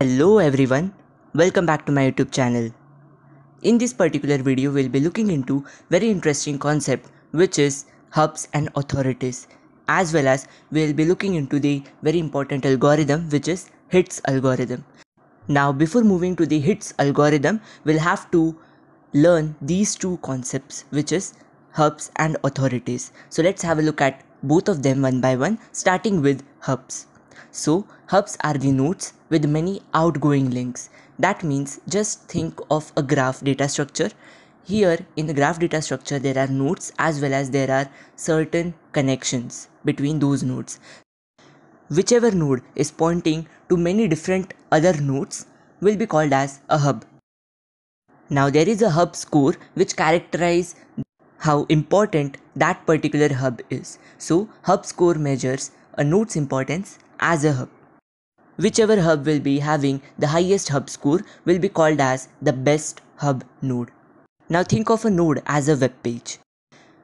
Hello everyone, welcome back to my YouTube channel. In this particular video, we'll be looking into very interesting concept which is hubs and authorities as well as we'll be looking into the very important algorithm which is HITS algorithm. Now before moving to the HITS algorithm, we'll have to learn these two concepts which is hubs and authorities. So let's have a look at both of them one by one starting with hubs. So hubs are the nodes with many outgoing links. That means just think of a graph data structure. Here in the graph data structure there are nodes as well as there are certain connections between those nodes. Whichever node is pointing to many different other nodes will be called as a hub. Now there is a hub score which characterize how important that particular hub is. So hub score measures a node's importance as a hub. Whichever hub will be having the highest hub score will be called as the best hub node. Now think of a node as a web page.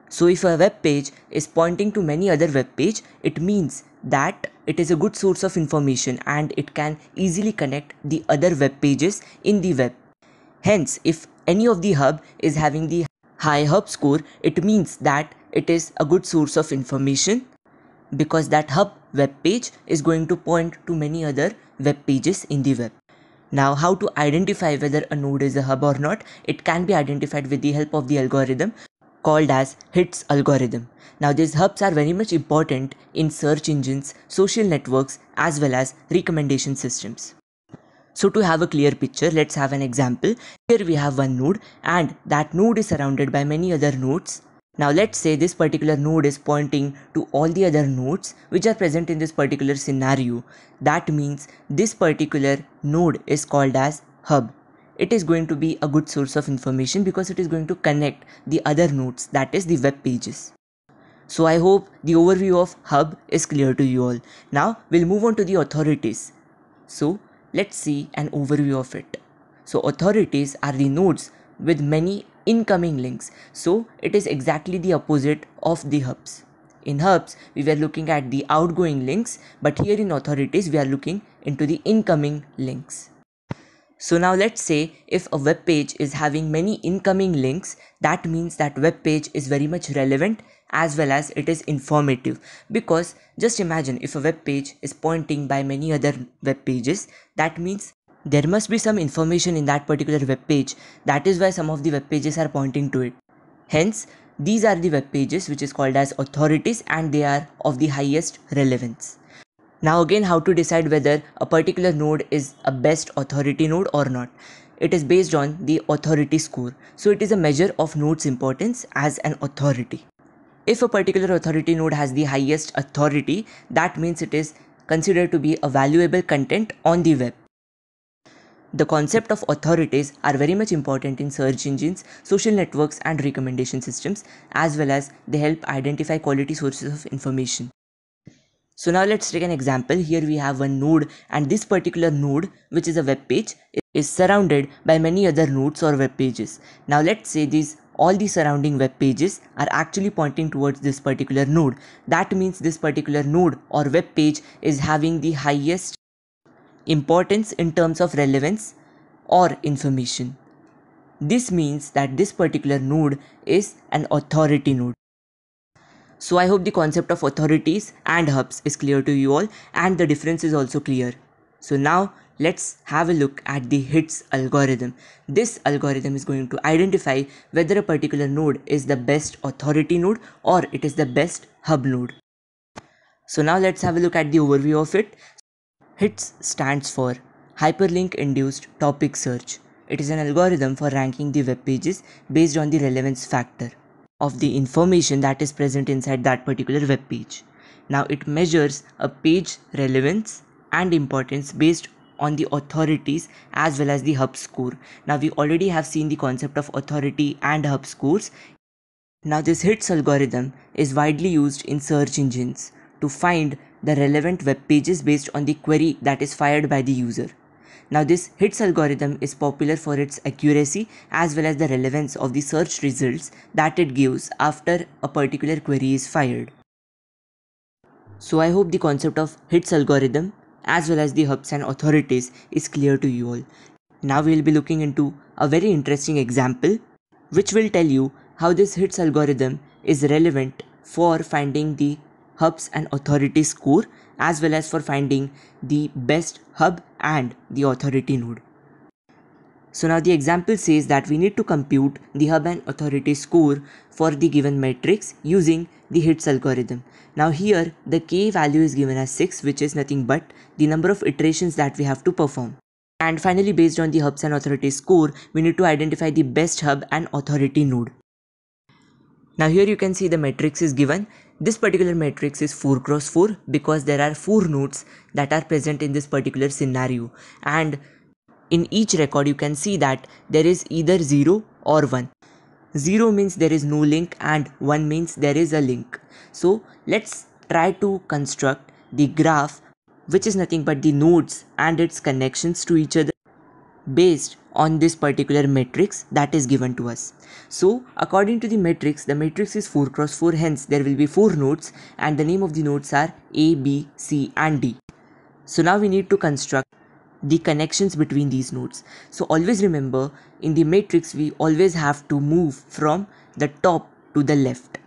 So if a web page is pointing to many other web page, it means that it is a good source of information and it can easily connect the other web pages in the web. Hence, if any of the hub is having the high hub score, it means that it is a good source of information because that hub web page is going to point to many other web pages in the web. Now how to identify whether a node is a hub or not, it can be identified with the help of the algorithm called as HITS algorithm. Now these hubs are very much important in search engines, social networks as well as recommendation systems. So to have a clear picture, let's have an example. Here we have one node and that node is surrounded by many other nodes now let's say this particular node is pointing to all the other nodes which are present in this particular scenario. That means this particular node is called as hub. It is going to be a good source of information because it is going to connect the other nodes that is the web pages. So I hope the overview of hub is clear to you all. Now we'll move on to the authorities. So let's see an overview of it. So authorities are the nodes with many incoming links. So it is exactly the opposite of the hubs. In hubs, we were looking at the outgoing links, but here in authorities, we are looking into the incoming links. So now let's say if a web page is having many incoming links, that means that web page is very much relevant as well as it is informative because just imagine if a web page is pointing by many other web pages, that means there must be some information in that particular web page. That is why some of the web pages are pointing to it. Hence, these are the web pages which is called as authorities and they are of the highest relevance. Now again how to decide whether a particular node is a best authority node or not. It is based on the authority score. So it is a measure of node's importance as an authority. If a particular authority node has the highest authority, that means it is considered to be a valuable content on the web. The concept of authorities are very much important in search engines, social networks and recommendation systems as well as they help identify quality sources of information. So now let's take an example. Here we have one node and this particular node which is a web page is surrounded by many other nodes or web pages. Now let's say these all the surrounding web pages are actually pointing towards this particular node. That means this particular node or web page is having the highest importance in terms of relevance or information. This means that this particular node is an authority node. So I hope the concept of authorities and hubs is clear to you all and the difference is also clear. So now let's have a look at the HITS algorithm. This algorithm is going to identify whether a particular node is the best authority node or it is the best hub node. So now let's have a look at the overview of it. HITS stands for Hyperlink Induced Topic Search. It is an algorithm for ranking the web pages based on the relevance factor of the information that is present inside that particular web page. Now it measures a page relevance and importance based on the authorities as well as the hub score. Now we already have seen the concept of authority and hub scores. Now this HITS algorithm is widely used in search engines to find the relevant web pages based on the query that is fired by the user. Now this HITS algorithm is popular for its accuracy as well as the relevance of the search results that it gives after a particular query is fired. So I hope the concept of HITS algorithm as well as the hubs and authorities is clear to you all. Now we will be looking into a very interesting example which will tell you how this HITS algorithm is relevant for finding the hubs and authority score as well as for finding the best hub and the authority node. So now the example says that we need to compute the hub and authority score for the given matrix using the HITS algorithm. Now here the k value is given as 6 which is nothing but the number of iterations that we have to perform. And finally based on the hubs and authority score we need to identify the best hub and authority node. Now here you can see the matrix is given. This particular matrix is 4 cross 4 because there are 4 nodes that are present in this particular scenario and in each record you can see that there is either 0 or 1. 0 means there is no link and 1 means there is a link. So let's try to construct the graph which is nothing but the nodes and its connections to each other based on this particular matrix that is given to us. So according to the matrix, the matrix is 4 cross 4 hence there will be 4 nodes and the name of the nodes are A, B, C and D. So now we need to construct the connections between these nodes. So always remember in the matrix we always have to move from the top to the left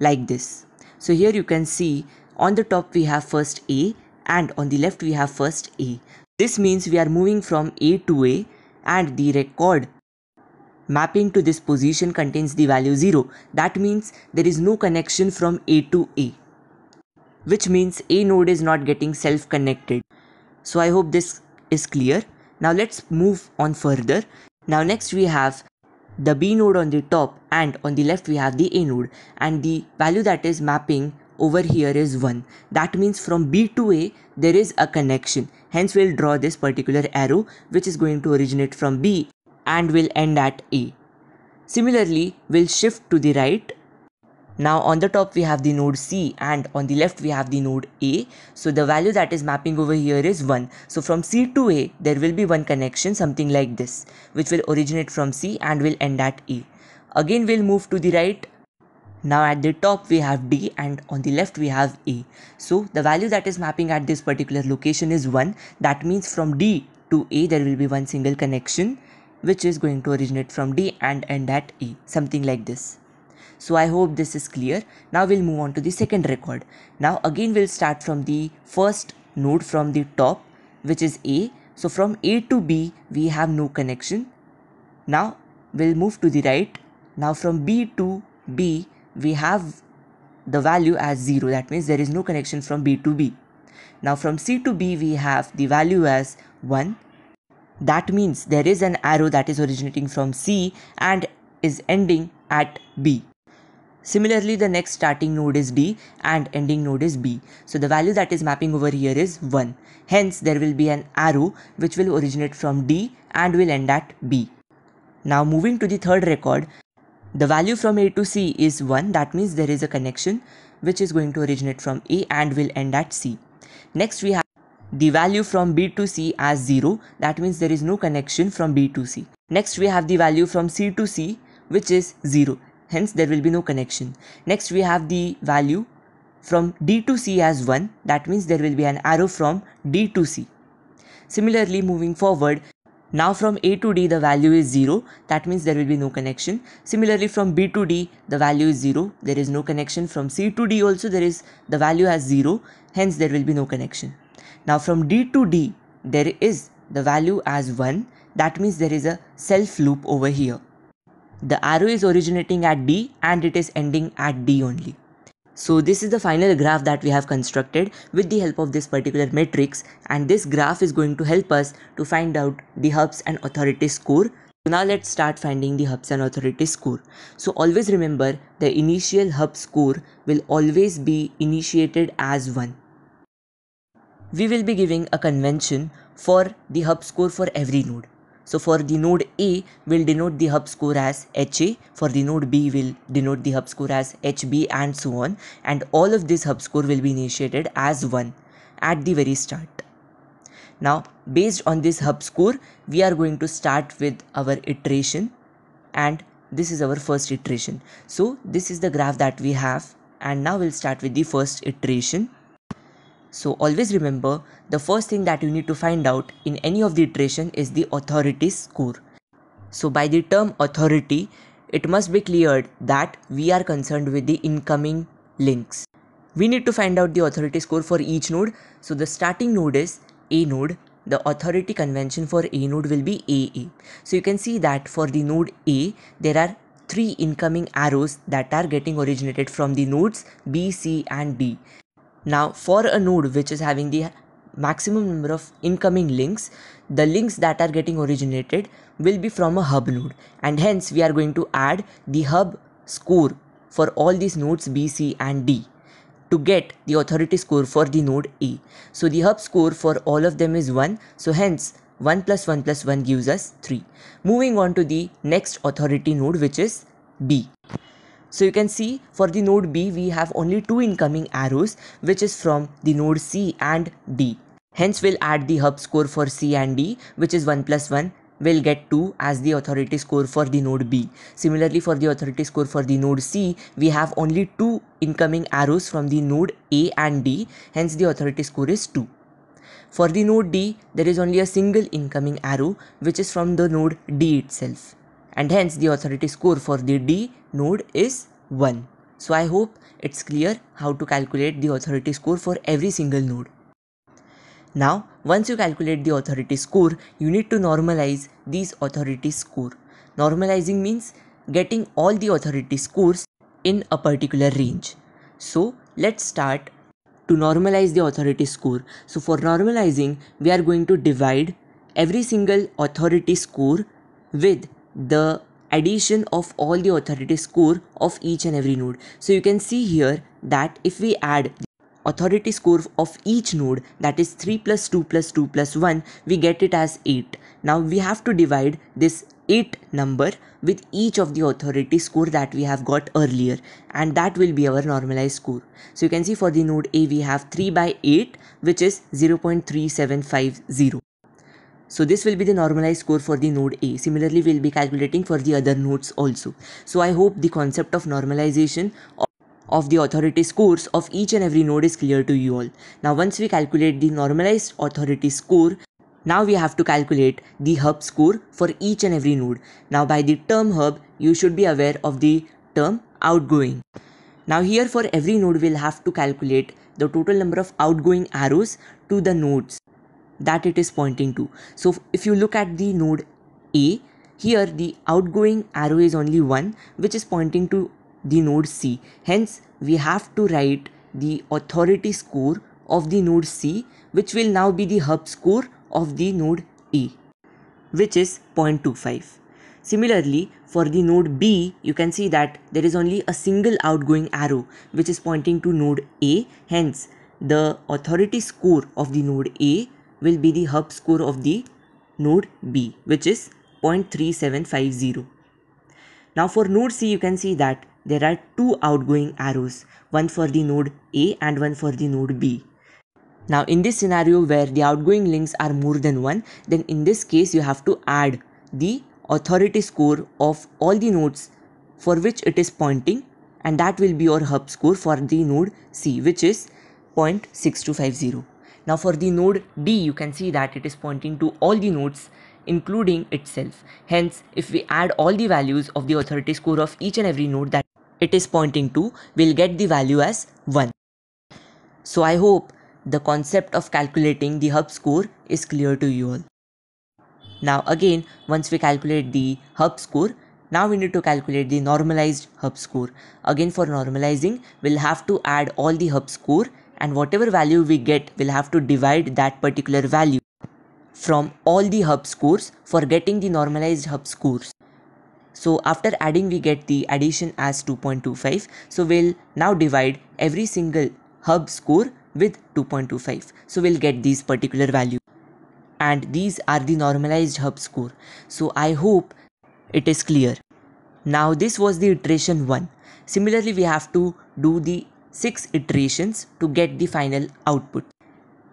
like this. So here you can see on the top we have first A and on the left we have first A. This means we are moving from A to A and the record mapping to this position contains the value 0. That means there is no connection from A to A which means A node is not getting self connected. So I hope this is clear. Now let's move on further. Now next we have the B node on the top and on the left we have the A node and the value that is mapping over here is 1. That means from B to A there is a connection. Hence we'll draw this particular arrow which is going to originate from B and will end at A. Similarly, we'll shift to the right now on the top we have the node C and on the left we have the node A. So the value that is mapping over here is 1. So from C to A there will be one connection something like this which will originate from C and will end at A. Again we'll move to the right. Now at the top we have D and on the left we have A. So the value that is mapping at this particular location is 1. That means from D to A there will be one single connection which is going to originate from D and end at A. Something like this so i hope this is clear now we'll move on to the second record now again we'll start from the first node from the top which is a so from a to b we have no connection now we'll move to the right now from b to b we have the value as 0 that means there is no connection from b to b now from c to b we have the value as 1 that means there is an arrow that is originating from c and is ending at b Similarly, the next starting node is D and ending node is B. So the value that is mapping over here is 1. Hence, there will be an arrow which will originate from D and will end at B. Now moving to the third record, the value from A to C is 1. That means there is a connection which is going to originate from A and will end at C. Next we have the value from B to C as 0. That means there is no connection from B to C. Next we have the value from C to C which is 0 hence there will be no connection. Next we have the value from D to C as 1 that means there will be an arrow from D to C. Similarly moving forward now from A to D the value is 0 that means there will be no connection. Similarly from B to D the value is 0 there is no connection. From C to D also there is the value as 0 hence there will be no connection. Now from D to D there is the value as 1 that means there is a self loop over here. The arrow is originating at D and it is ending at D only. So this is the final graph that we have constructed with the help of this particular matrix and this graph is going to help us to find out the hubs and authority score. So now let's start finding the hubs and authority score. So always remember the initial hub score will always be initiated as 1. We will be giving a convention for the hub score for every node. So for the node A we'll denote the hub score as HA, for the node B we'll denote the hub score as HB and so on. And all of this hub score will be initiated as 1 at the very start. Now based on this hub score we are going to start with our iteration. And this is our first iteration. So this is the graph that we have. And now we'll start with the first iteration So always remember the first thing that you need to find out in any of the iteration is the authority score. So by the term authority, it must be cleared that we are concerned with the incoming links. We need to find out the authority score for each node. So the starting node is A node. The authority convention for A node will be AA. So you can see that for the node A, there are three incoming arrows that are getting originated from the nodes B, C and D. Now for a node which is having the maximum number of incoming links, the links that are getting originated will be from a hub node and hence we are going to add the hub score for all these nodes B, C and D to get the authority score for the node A. So the hub score for all of them is 1. So hence 1 plus 1 plus 1 gives us 3. Moving on to the next authority node which is B. So you can see for the node B we have only two incoming arrows which is from the node C and D. Hence we'll add the hub score for C and D which is 1 plus 1 will get 2 as the authority score for the node B. Similarly for the authority score for the node C we have only two incoming arrows from the node A and D hence the authority score is 2. For the node D there is only a single incoming arrow which is from the node D itself and hence the authority score for the D node is 1. So I hope it's clear how to calculate the authority score for every single node. Now, once you calculate the authority score, you need to normalize these authority score. Normalizing means getting all the authority scores in a particular range. So, let's start to normalize the authority score. So, for normalizing, we are going to divide every single authority score with the addition of all the authority score of each and every node. So you can see here that if we add authority score of each node that is 3 plus 2 plus 2 plus 1 we get it as 8 now we have to divide this 8 number with each of the authority score that we have got earlier and that will be our normalized score. So you can see for the node a we have 3 by 8 which is 0.3750 so this will be the normalized score for the node A. Similarly, we'll be calculating for the other nodes also. So I hope the concept of normalization of the authority scores of each and every node is clear to you all. Now once we calculate the normalized authority score, now we have to calculate the hub score for each and every node. Now by the term hub, you should be aware of the term outgoing. Now here for every node we'll have to calculate the total number of outgoing arrows to the nodes that it is pointing to. So if you look at the node A, here the outgoing arrow is only 1 which is pointing to the node C. Hence, we have to write the authority score of the node C which will now be the hub score of the node A which is 0.25. Similarly, for the node B, you can see that there is only a single outgoing arrow which is pointing to node A. Hence, the authority score of the node A will be the hub score of the node B which is 0.3750. Now for node C you can see that there are two outgoing arrows, one for the node A and one for the node B. Now in this scenario where the outgoing links are more than one, then in this case you have to add the authority score of all the nodes for which it is pointing and that will be your hub score for the node C which is 0.6250. Now for the node D you can see that it is pointing to all the nodes including itself. Hence if we add all the values of the authority score of each and every node that it is pointing to we'll get the value as 1. So I hope the concept of calculating the hub score is clear to you all. Now again once we calculate the hub score now we need to calculate the normalized hub score. Again for normalizing we'll have to add all the hub score and whatever value we get we'll have to divide that particular value from all the hub scores for getting the normalized hub scores. So after adding we get the addition as 2.25. So we'll now divide every single hub score with 2.25. So we'll get these particular value and these are the normalized hub score. So I hope it is clear. Now this was the iteration 1. Similarly we have to do the 6 iterations to get the final output.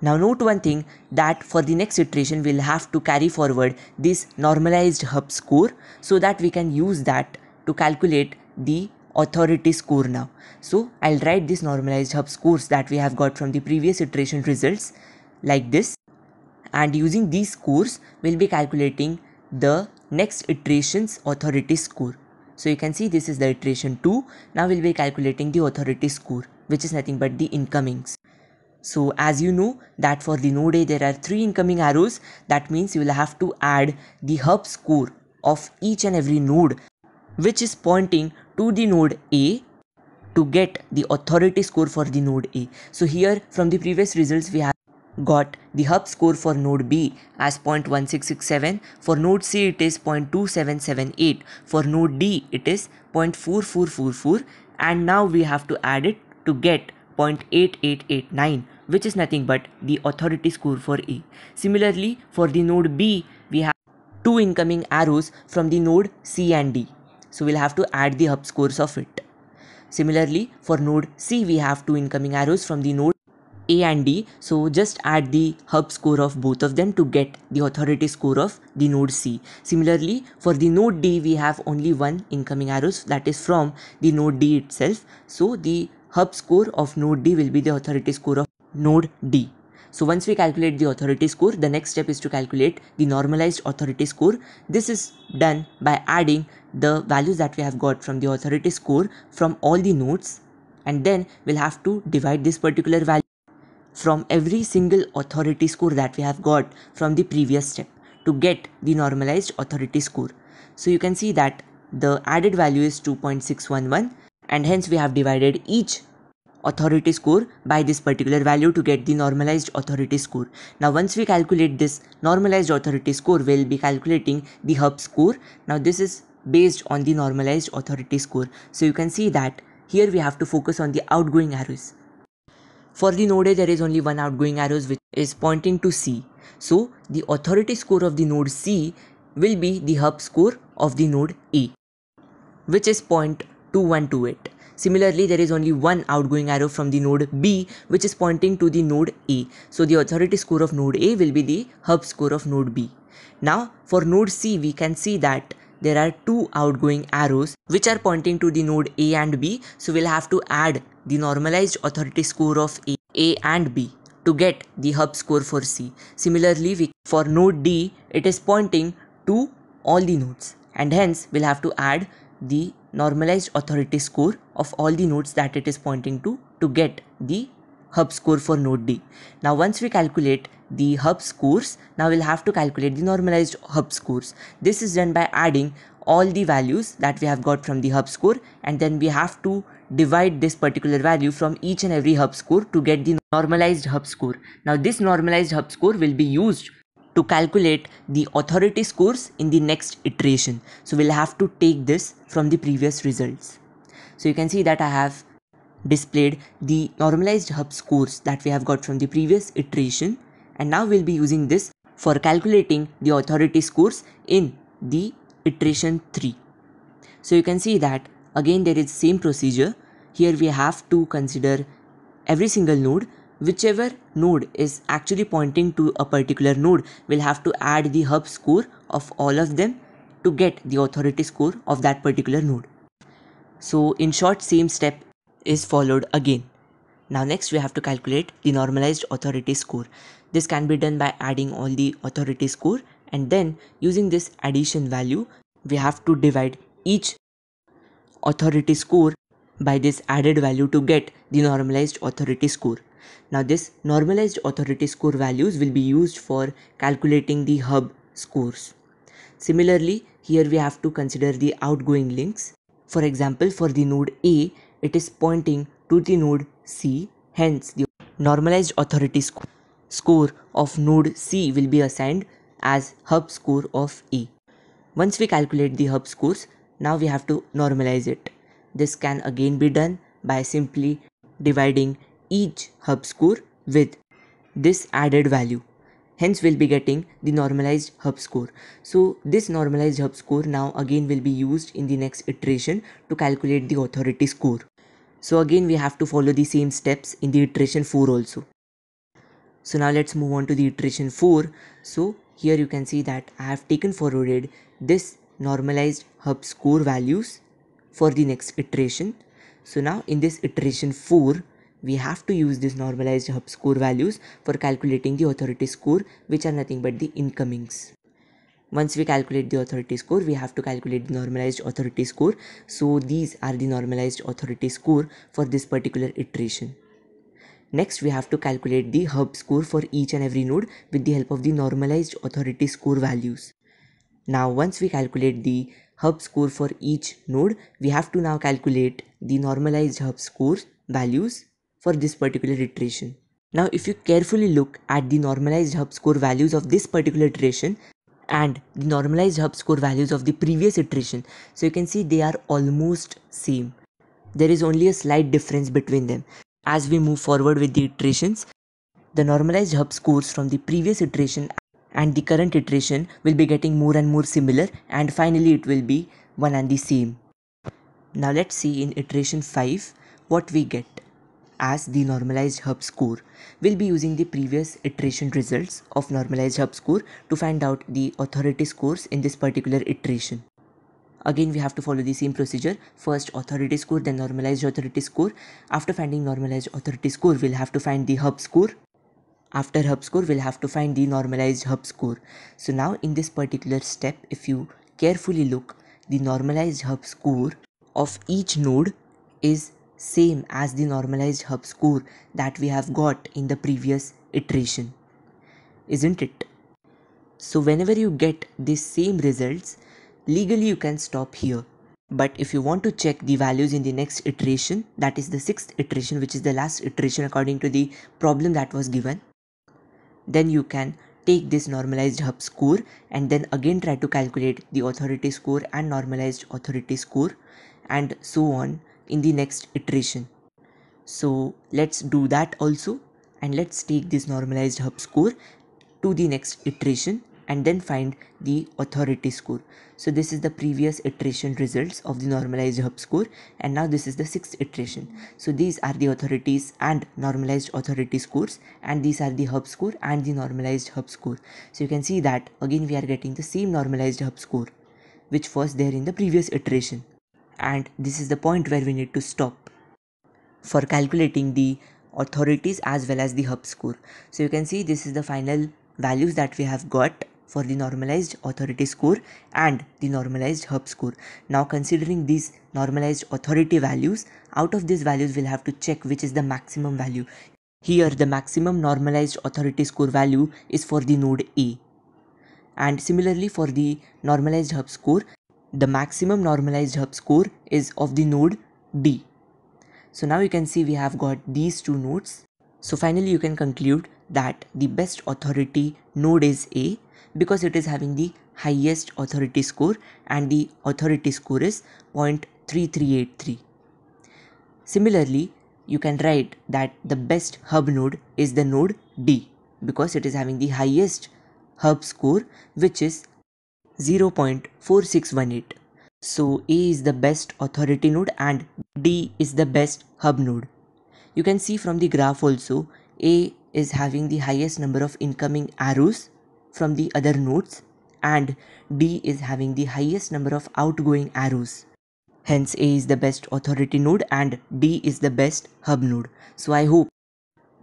Now note one thing that for the next iteration we'll have to carry forward this normalized hub score so that we can use that to calculate the authority score now. So I'll write this normalized hub scores that we have got from the previous iteration results like this and using these scores we'll be calculating the next iteration's authority score. So you can see this is the iteration 2. Now we'll be calculating the authority score which is nothing but the incomings. So as you know that for the node A there are three incoming arrows that means you will have to add the hub score of each and every node which is pointing to the node A to get the authority score for the node A. So here from the previous results we have got the hub score for node B as 0.1667 for node C it is 0.2778 for node D it is 0.4444 and now we have to add it to get 0.8889 which is nothing but the authority score for A. Similarly, for the node B, we have two incoming arrows from the node C and D. So we'll have to add the hub scores of it. Similarly, for node C, we have two incoming arrows from the node A and D. So just add the hub score of both of them to get the authority score of the node C. Similarly, for the node D, we have only one incoming arrows that is from the node D itself. So the hub score of node D will be the authority score of node D. So once we calculate the authority score, the next step is to calculate the normalized authority score. This is done by adding the values that we have got from the authority score from all the nodes and then we'll have to divide this particular value from every single authority score that we have got from the previous step to get the normalized authority score. So you can see that the added value is 2.611 and hence we have divided each authority score by this particular value to get the normalized authority score. Now once we calculate this normalized authority score, we'll be calculating the hub score. Now this is based on the normalized authority score. So you can see that here we have to focus on the outgoing arrows. For the node A, there is only one outgoing arrow which is pointing to C. So the authority score of the node C will be the hub score of the node A, which is 0.2128. Similarly, there is only one outgoing arrow from the node B which is pointing to the node A. So the authority score of node A will be the hub score of node B. Now for node C we can see that there are two outgoing arrows which are pointing to the node A and B. So we'll have to add the normalized authority score of A, A and B to get the hub score for C. Similarly, we, for node D, it is pointing to all the nodes and hence we'll have to add the normalized authority score of all the nodes that it is pointing to to get the hub score for node D. Now once we calculate the hub scores, now we'll have to calculate the normalized hub scores. This is done by adding all the values that we have got from the hub score and then we have to divide this particular value from each and every hub score to get the normalized hub score. Now this normalized hub score will be used to calculate the authority scores in the next iteration. So we'll have to take this from the previous results. So you can see that I have displayed the normalized hub scores that we have got from the previous iteration and now we'll be using this for calculating the authority scores in the iteration 3. So you can see that again there is same procedure. Here we have to consider every single node whichever node is actually pointing to a particular node will have to add the hub score of all of them to get the authority score of that particular node. So in short same step is followed again. Now next we have to calculate the normalized authority score. This can be done by adding all the authority score and then using this addition value we have to divide each authority score by this added value to get the normalized authority score. Now this normalized authority score values will be used for calculating the hub scores. Similarly, here we have to consider the outgoing links. For example, for the node A, it is pointing to the node C. Hence, the normalized authority sc score of node C will be assigned as hub score of A. Once we calculate the hub scores, now we have to normalize it. This can again be done by simply dividing each hub score with this added value. Hence we'll be getting the normalized hub score. So this normalized hub score now again will be used in the next iteration to calculate the authority score. So again we have to follow the same steps in the iteration 4 also. So now let's move on to the iteration 4. So here you can see that I have taken forwarded this normalized hub score values for the next iteration. So now in this iteration 4, we have to use these normalized hub score values for calculating the authority score which are nothing but the incomings. Once we calculate the authority score, we have to calculate the normalized authority score. So these are the normalized authority score for this particular iteration. Next, we have to calculate the hub score for each and every node with the help of the normalized authority score values. Now, once we calculate the hub score for each node, we have to now calculate the normalized hub score values for this particular iteration. Now, if you carefully look at the normalized hub score values of this particular iteration and the normalized hub score values of the previous iteration, so you can see they are almost same. There is only a slight difference between them. As we move forward with the iterations, the normalized hub scores from the previous iteration and the current iteration will be getting more and more similar and finally it will be one and the same. Now let's see in iteration 5 what we get as the normalized hub score. We'll be using the previous iteration results of normalized hub score to find out the authority scores in this particular iteration. Again we have to follow the same procedure. First authority score then normalized authority score. After finding normalized authority score we'll have to find the hub score after hub score, we'll have to find the normalized hub score. So now in this particular step, if you carefully look, the normalized hub score of each node is same as the normalized hub score that we have got in the previous iteration. Isn't it? So whenever you get these same results, legally you can stop here. But if you want to check the values in the next iteration, that is the sixth iteration, which is the last iteration according to the problem that was given, then you can take this normalized hub score and then again try to calculate the authority score and normalized authority score and so on in the next iteration. So let's do that also and let's take this normalized hub score to the next iteration and then find the authority score. So this is the previous iteration results of the normalized hub score and now this is the sixth iteration. So these are the authorities and normalized authority scores and these are the hub score and the normalized hub score. So you can see that again we are getting the same normalized hub score which was there in the previous iteration and this is the point where we need to stop for calculating the authorities as well as the hub score. So you can see this is the final values that we have got for the normalized authority score and the normalized hub score. Now considering these normalized authority values, out of these values we'll have to check which is the maximum value. Here the maximum normalized authority score value is for the node A. And similarly for the normalized hub score, the maximum normalized hub score is of the node D. So now you can see we have got these two nodes. So finally you can conclude that the best authority node is A because it is having the highest authority score and the authority score is 0.3383. Similarly, you can write that the best hub node is the node D because it is having the highest hub score which is 0.4618. So A is the best authority node and D is the best hub node. You can see from the graph also A is having the highest number of incoming arrows from the other nodes and D is having the highest number of outgoing arrows. Hence A is the best authority node and D is the best hub node. So I hope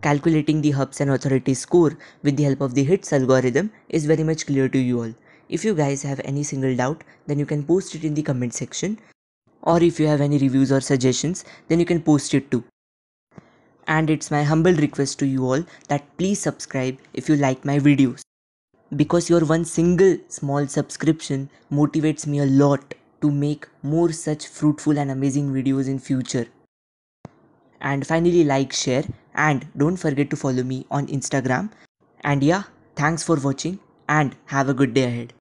calculating the hubs and authority score with the help of the HITS algorithm is very much clear to you all. If you guys have any single doubt then you can post it in the comment section. Or if you have any reviews or suggestions then you can post it too. And it's my humble request to you all that please subscribe if you like my videos. Because your one single small subscription motivates me a lot to make more such fruitful and amazing videos in future. And finally like share and don't forget to follow me on instagram. And yeah thanks for watching and have a good day ahead